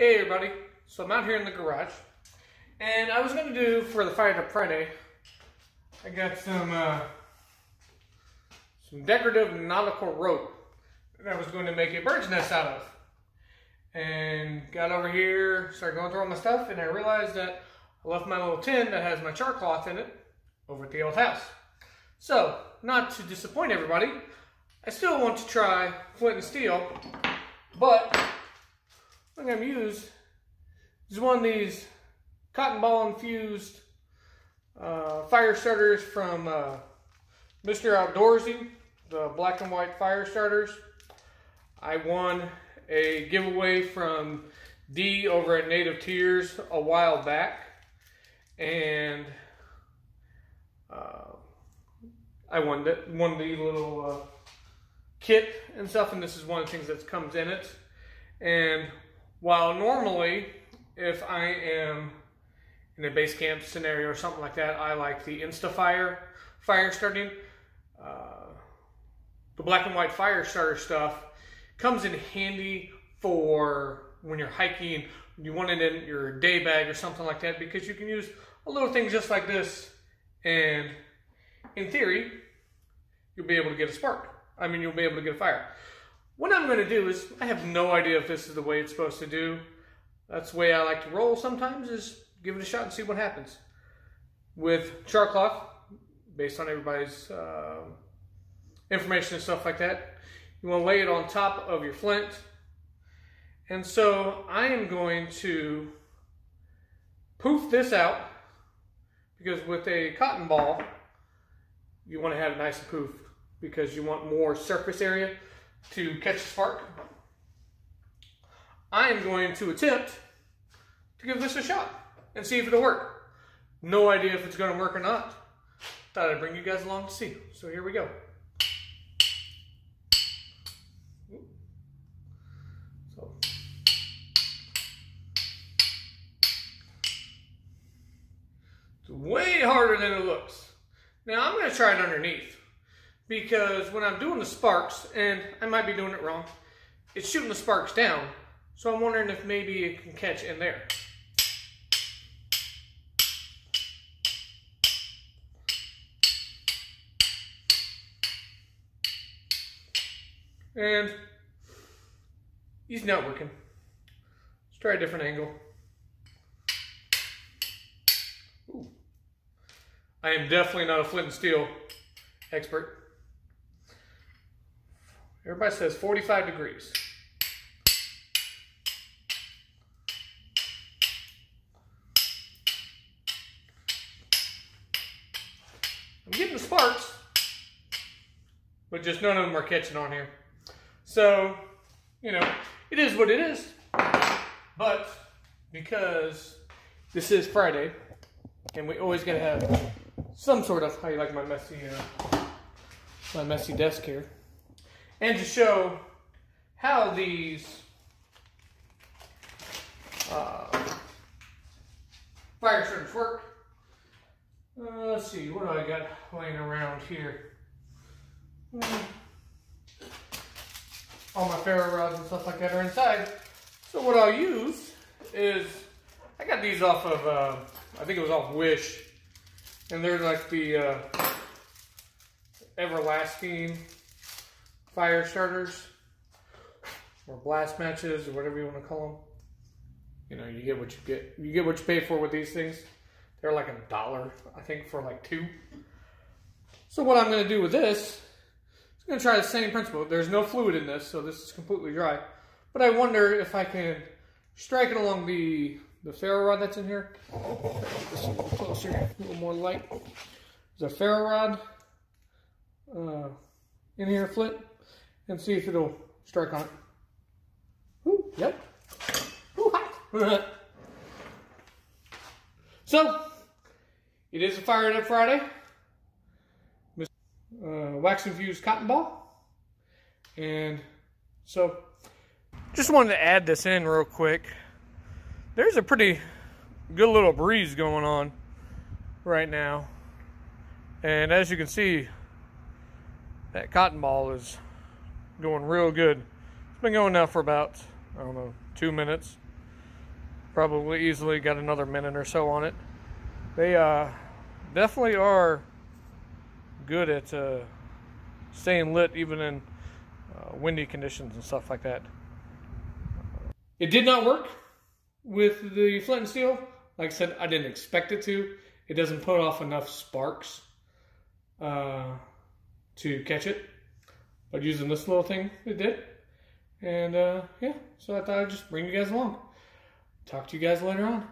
Hey everybody, so I'm out here in the garage, and I was going to do for the Fire Up Friday, I got some uh, some decorative nautical rope that I was going to make a bird's nest out of. And got over here, started going through all my stuff, and I realized that I left my little tin that has my char cloth in it over at the old house. So, not to disappoint everybody, I still want to try flint and steel, but I'm going to use is one of these cotton ball infused uh, fire starters from uh, Mr. Outdoorsy, the black and white fire starters. I won a giveaway from D over at Native Tears a while back, and uh, I won the, won the little uh, kit and stuff, and this is one of the things that comes in it. And while normally, if I am in a base camp scenario or something like that, I like the InstaFire fire starting. Uh, the black and white fire starter stuff comes in handy for when you're hiking, you want it in your day bag or something like that because you can use a little thing just like this and in theory, you'll be able to get a spark. I mean, you'll be able to get a fire. What I'm going to do is, I have no idea if this is the way it's supposed to do. That's the way I like to roll sometimes, is give it a shot and see what happens. With char cloth, based on everybody's uh, information and stuff like that, you want to lay it on top of your flint. And so I am going to poof this out because with a cotton ball, you want to have it nice and poof because you want more surface area to catch a spark. I am going to attempt to give this a shot and see if it'll work. No idea if it's going to work or not. Thought I'd bring you guys along to see. So here we go. So. It's way harder than it looks. Now I'm going to try it underneath because when I'm doing the sparks, and I might be doing it wrong, it's shooting the sparks down. So I'm wondering if maybe it can catch in there. And he's not working. Let's try a different angle. Ooh. I am definitely not a flint and steel expert. Everybody says 45 degrees. I'm getting sparks, but just none of them are catching on here. So, you know, it is what it is. But because this is Friday, and we always gotta have some sort of how you like my messy uh, my messy desk here and to show how these uh, fire starters work. Uh, let's see, what do I got laying around here? Hmm. All my ferro rods and stuff like that are inside. So what I'll use is, I got these off of, uh, I think it was off Wish. And they're like the uh, everlasting fire starters or blast matches or whatever you want to call them. You know, you get what you get. You get what you pay for with these things. They're like a dollar, I think, for like two. So what I'm going to do with this is going to try the same principle. There's no fluid in this, so this is completely dry. But I wonder if I can strike it along the the ferro rod that's in here. Just a little closer, a little more light. There's a ferro rod uh, in here, flint and see if it'll strike on it. Ooh, yep. Ooh, hot. so, it is a Fired Up Friday. Uh, wax infused cotton ball. And so, just wanted to add this in real quick. There's a pretty good little breeze going on right now. And as you can see, that cotton ball is going real good. It's been going now for about, I don't know, two minutes. Probably easily got another minute or so on it. They uh, definitely are good at uh, staying lit even in uh, windy conditions and stuff like that. It did not work with the flint and steel. Like I said, I didn't expect it to. It doesn't put off enough sparks uh, to catch it. But using this little thing, it did. And uh, yeah, so I thought I'd just bring you guys along. Talk to you guys later on.